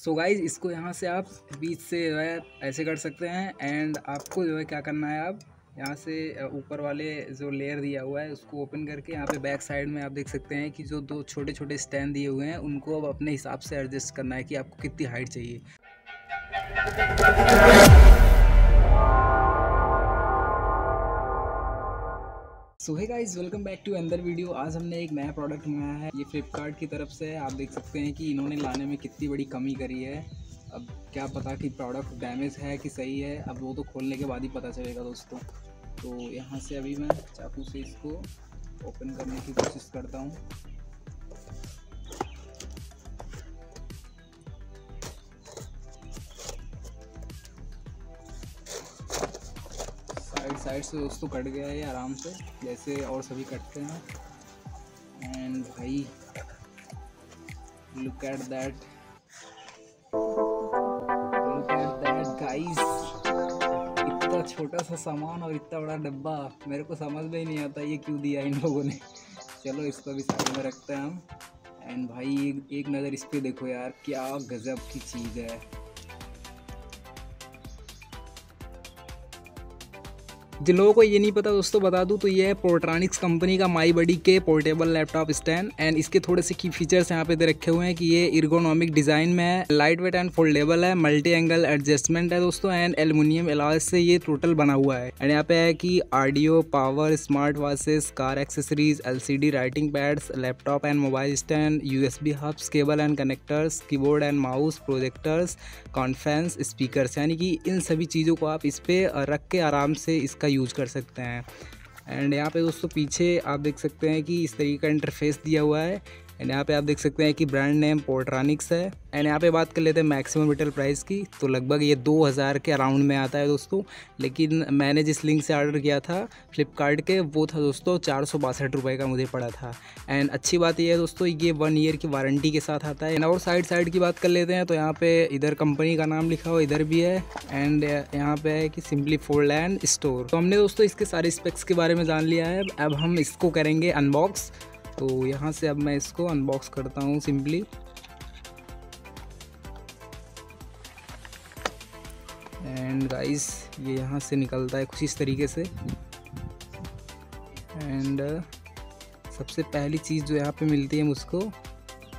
So guys इसको यहाँ से आप बीच से जो है ऐसे कर सकते हैं एंड आपको जो है क्या करना है आप यहाँ से ऊपर वाले जो लेयर दिया हुआ है, उसको ओपन करके यहाँ पे बैक साइड में आप देख सकते हैं कि जो दो छोटे छोटे स्टैंड दिए हुए हैं, उनको अब अपने हिसाब से एडजस्ट करना है कि आपको कितनी हाइट चाहिए। So hi guys welcome back to another video आज हमने एक नया प्रोडक्ट मंगाया है। ये फ्लिपकार्ट की तरफ़ से आप देख सकते हैं कि इन्होंने लाने में कितनी बड़ी कमी करी है। अब क्या पता कि प्रोडक्ट डैमेज है कि सही है। अब वो तो खोलने के बाद ही पता चलेगा दोस्तों। तो यहाँ से अभी मैं चाकू से इसको ओपन करने की कोशिश करता हूँ। साइड से दोस्तों कट गया है आराम से जैसे और सभी कटते हैं एंड भाई look at that look at that guys इतना छोटा सा सामान और इतना बड़ा डब्बा मेरे को समझ में ही नहीं आता ये क्यों दिया इन लोगों ने। चलो इसको भी साइड में रखते हैं हम। एंड भाई एक, एक नज़र इस पर देखो यार क्या गज़ब की चीज़ है। जिन लोगों को ये नहीं पता दोस्तों, बता दूँ तो ये है पोर्ट्रानिक्स कंपनी का माई बडी के पोर्टेबल लैपटॉप स्टैंड एंड इसके थोड़े से की फीचर्स यहाँ पे दे रखे हुए हैं कि ये इर्गोनॉमिक डिज़ाइन में है लाइट वेट एंड फोल्डेबल है मल्टी एंगल एडजस्टमेंट है दोस्तों एंड एलुमिनियम एलॉय से ये टोटल बना हुआ है। एंड यहाँ पे है कि audio power smart watches car accessories L writing pads laptop and mobile stand USB hubs cable and connectors keyboard and mouse projectors conference speaker यानी कि इन सभी चीज़ों को आप इस पर रख के आराम से इसका यूज़ कर सकते हैं। एंड यहाँ पे दोस्तों पीछे आप देख सकते हैं कि इस तरीके का इंटरफेस दिया हुआ है। एंड यहाँ पे आप देख सकते हैं कि ब्रांड नेम पोर्ट्रानिक्स है। एंड यहाँ पे बात कर लेते हैं मैक्सिमम रिटेल प्राइस की। तो लगभग ये 2000 के अराउंड में आता है दोस्तों। लेकिन मैंने जिस लिंक से ऑर्डर किया था फ्लिपकार्ट के, वो था दोस्तों चार सौ बासठ रुपये का मुझे पड़ा था। एंड अच्छी बात यह है दोस्तों, ये वन ईयर की वारंटी के साथ आता है। एंड और साइड साइड की बात कर लेते हैं तो यहाँ पे इधर कंपनी का नाम लिखा हुआ इधर भी है। एंड यहाँ पे है कि सिंपली फोर लैंड स्टोर तो हमने दोस्तों इसके सारे स्पेक्स के बारे में जान लिया है। अब हम इसको करेंगे अनबॉक्स तो यहाँ से अब मैं इसको अनबॉक्स करता हूँ सिंपली एंड गाइस ये यहाँ से निकलता है कुछ इस तरीके से। एंड सबसे पहली चीज़ जो यहाँ पे मिलती है मुझको।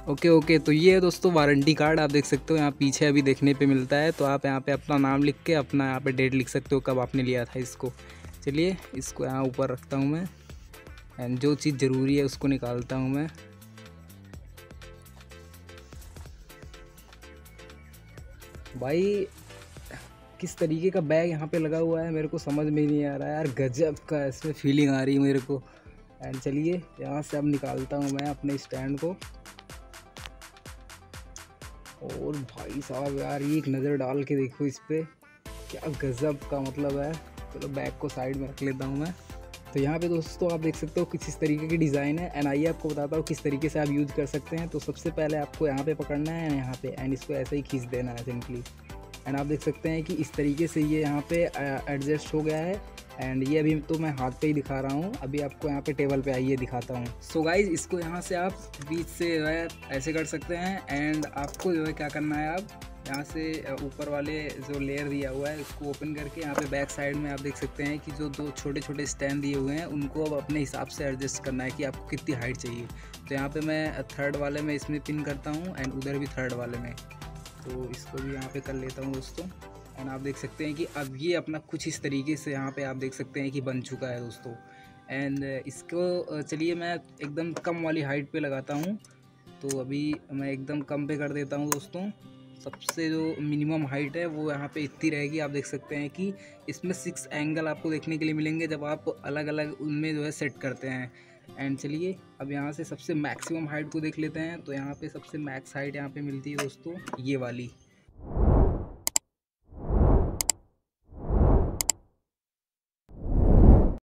ओके ओके तो ये है दोस्तों वारंटी कार्ड, आप देख सकते हो, यहाँ पीछे अभी देखने पे मिलता है। तो आप यहाँ पे अपना नाम लिख के अपना यहाँ पे डेट लिख सकते हो, कब आपने लिया था इसको। चलिए, इसको यहाँ ऊपर रखता हूँ मैं। एंड जो चीज़ ज़रूरी है, उसको निकालता हूँ मैं। भाई, किस तरीके का बैग यहाँ पे लगा हुआ है, मेरे को समझ में नहीं आ रहा है। यार, गजब का इसमें फीलिंग आ रही है मेरे को। एंड चलिए, यहाँ से अब निकालता हूँ मैं अपने स्टैंड को। और भाई साहब, यार, ये एक नज़र डाल के देखो इस पर क्या गज़ब का मतलब है। चलो, बैग को साइड में रख लेता हूँ मैं। तो यहाँ पे दोस्तों आप देख सकते हो किस तरीके की डिज़ाइन है। एंड आइए आपको बताता हूँ किस तरीके से आप यूज़ कर सकते हैं। तो सबसे पहले आपको यहाँ पे पकड़ना है यहाँ पे। एंड इसको ऐसे ही खींच देना है सिंपली एंड आप देख सकते हैं कि इस तरीके से ये यहाँ पे एडजस्ट हो गया है। एंड ये अभी तो मैं हाथ पे ही दिखा रहा हूँ। अभी आपको यहाँ पे टेबल पे आइए दिखाता हूँ। सो गाइज़ इसको यहाँ से आप बीच से जो है ऐसे कर सकते हैं। एंड आपको जो है क्या करना है आप यहाँ से ऊपर वाले जो लेयर दिया हुआ है, उसको ओपन करके यहाँ पे बैक साइड में आप देख सकते हैं कि जो दो छोटे छोटे स्टैंड दिए हुए हैं, उनको अब अपने हिसाब से एडजस्ट करना है कि आपको कितनी हाइट चाहिए। तो यहाँ पे मैं थर्ड वाले में इसमें पिन करता हूँ एंड उधर भी थर्ड वाले में। तो इसको भी यहाँ पर कर लेता हूँ दोस्तों। एंड आप देख सकते हैं कि अब ये अपना कुछ इस तरीके से यहाँ पर आप देख सकते हैं कि बन चुका है दोस्तों। एंड इसको चलिए मैं एकदम कम वाली हाइट पे लगाता हूँ। तो अभी मैं एकदम कम पे कर देता हूँ दोस्तों। सबसे जो मिनिमम हाइट है, वो यहाँ पे इतनी रहेगी। आप देख सकते हैं कि इसमें सिक्स एंगल आपको देखने के लिए मिलेंगे, जब आप अलग अलग उनमें जो है सेट करते हैं। एंड चलिए, अब यहाँ से सबसे मैक्सिमम हाइट को देख लेते हैं। तो यहाँ पे सबसे मैक्स हाइट यहाँ पे मिलती है दोस्तों, ये वाली।